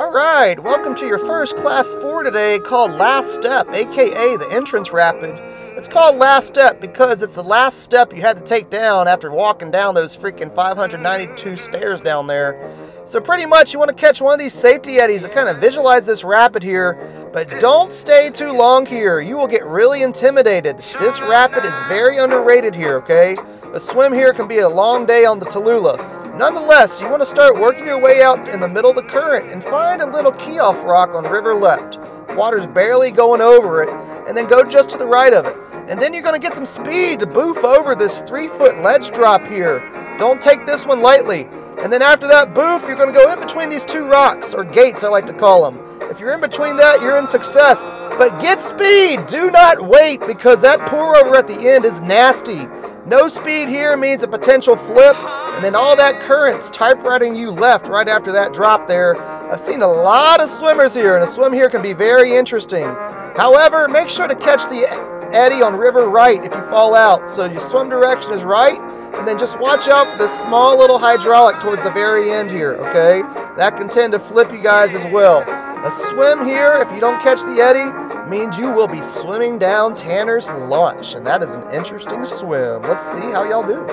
All right, welcome to your first class four today called Last Step, aka the entrance rapid. It's called Last Step because it's the last step you had to take down after walking down those freaking 592 stairs down there. So pretty much you want to catch one of these safety eddies to kind of visualize this rapid here, but don't stay too long here. You will get really intimidated. This rapid is very underrated here, okay? A swim here can be a long day on the Tallulah. Nonetheless, you want to start working your way out in the middle of the current and find a little key-off rock on river left. Water's barely going over it, and then go just to the right of it. And then you're going to get some speed to boof over this three-foot ledge drop here. Don't take this one lightly. And then after that boof, you're going to go in between these two rocks, or gates I like to call them. If you're in between that, you're in success. But get speed! Do not wait, because that pour over at the end is nasty. No speed here means a potential flip, and then all that current's typewriting you left right after that drop there. I've seen a lot of swimmers here, and a swim here can be very interesting. However, make sure to catch the eddy on river right if you fall out. So your swim direction is right, and then just watch out for this small little hydraulic towards the very end here, okay? That can tend to flip you guys as well. A swim here, if you don't catch the eddy, means you will be swimming down Tanner's Launch, and that is an interesting swim. Let's see how y'all do.